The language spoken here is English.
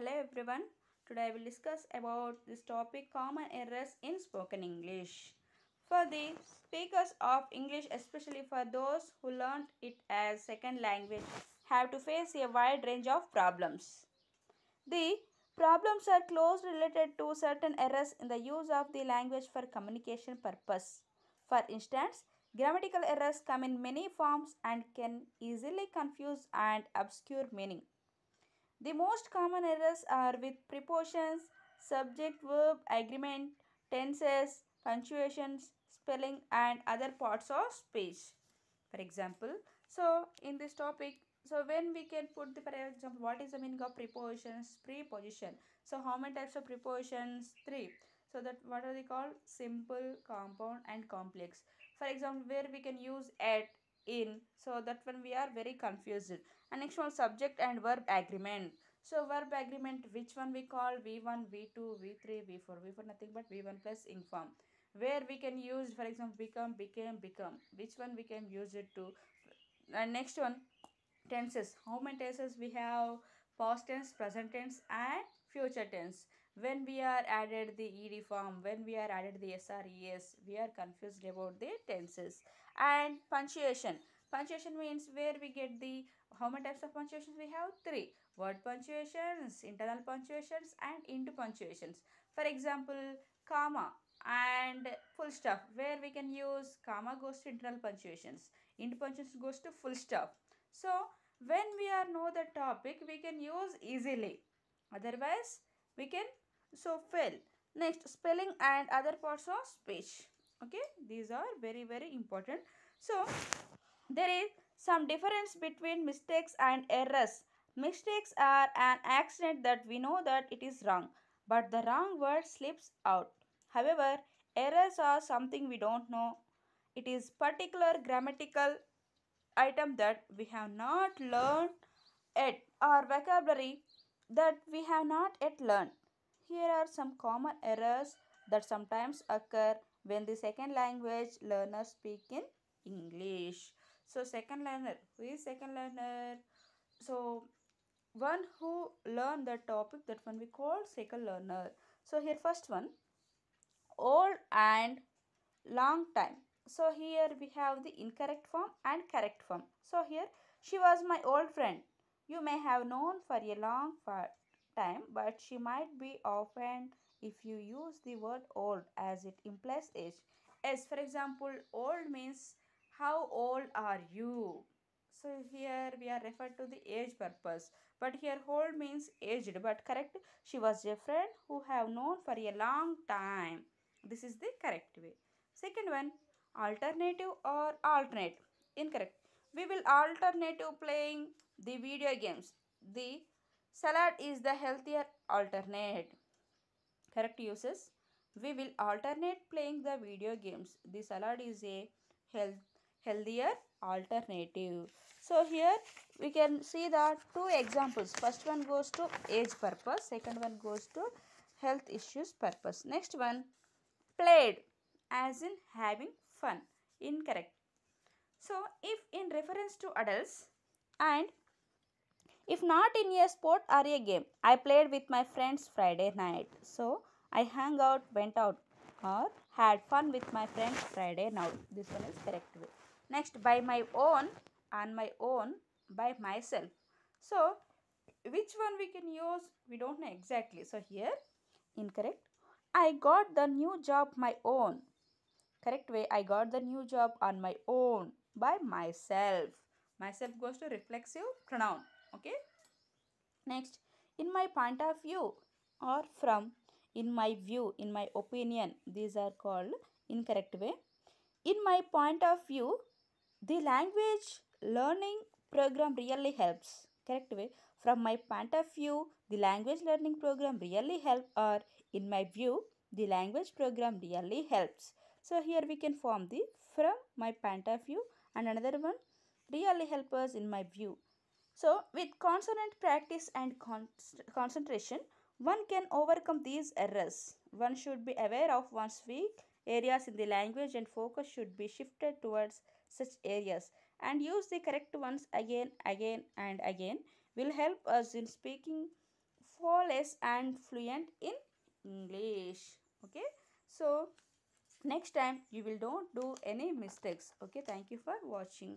Hello everyone. Today I will discuss about this topic common errors in spoken English. For the speakers of English, especially for those who learned it as second language, have to face a wide range of problems. The problems are closely related to certain errors in the use of the language for communication purpose. For instance, grammatical errors come in many forms and can easily confuse and obscure meaning. The most common errors are with prepositions, subject verb agreement, tenses, punctuations, spelling, and other parts of speech. For example, so in this topic, so when we can put the, for example, what is the meaning of prepositions? Preposition. So how many types of prepositions? Three. So that what are they called? Simple, compound, and complex. For example, where we can use at, in. So that when we are very confused. And next one subject and verb agreement. So verb agreement, which one we call V1, V2, V3, V4. V4 nothing but V1 plus inform. Where we can use, for example, become, became, become. Which one we can use it to? And next one, tenses. How many tenses we have? Past tense, present tense, and future tense. When we are added the ed form, when we are added the sres, we are confused about the tenses. And punctuation. Punctuation means where we get the how many types of punctuations we have? Three. Word punctuations, internal punctuations, and into punctuations. For example, comma and full stop where we can use comma goes to internal punctuations into punctuations goes to full stop so when we are know the topic we can use easily otherwise we can so fail next spelling and other parts of speech okay these are very very important. So there is some difference between mistakes and errors. Mistakes are an accident that we know that it is wrong but the wrong word slips out. However, errors are something we don't know. It is particular grammatical item that we have not learned yet. Or vocabulary that we have not yet learned. Here are some common errors that sometimes occur when the second language learners speak in English. So second learner, who is second learner? So one who learn the topic that one we call second learner. So here first one old and long time. So here we have the incorrect form and correct form. So here she was my old friend. You may have known for a long time but she might be offended if you use the word old as it implies age. As for example old means how old are you? So here we are referred to the age purpose. But here old means aged but correct. She was a friend who have known for a long time. This is the correct way. Second one, alternative or alternate. Incorrect. We will alternative playing the video games. The salad is the healthier alternate. Correct uses. We will alternate playing the video games. The salad is a health, healthier alternative. So here we can see that two examples. First one goes to age purpose. Second one goes to health issues purpose. Next one played as in having fun incorrect so if in reference to adults and if not in a sport or a game i played with my friends friday night. So i hung out went out or had fun with my friends friday night. This one is correct way. Next by my own on my own by myself. So which one we can use? We don't know exactly. So here incorrect. I got the new job my own. Correct way, I got the new job on my own by myself. Myself goes to reflexive pronoun. Okay. Next, in my point of view or from, in my view, in my opinion, these are called incorrect way. In my point of view, the language learning program really helps. Correct way. From my point of view, the language learning program really help or in my view, the language program really helps. So here we can form the from my point of view and another one really help us in my view. So with consonant practice and con concentration, one can overcome these errors. One should be aware of one's weak areas in the language and focus should be shifted towards such areas and use the correct ones again, again and again will help us in speaking flawless and fluent in English. Okay. So next time you will don't do any mistakes. Okay. Thank you for watching.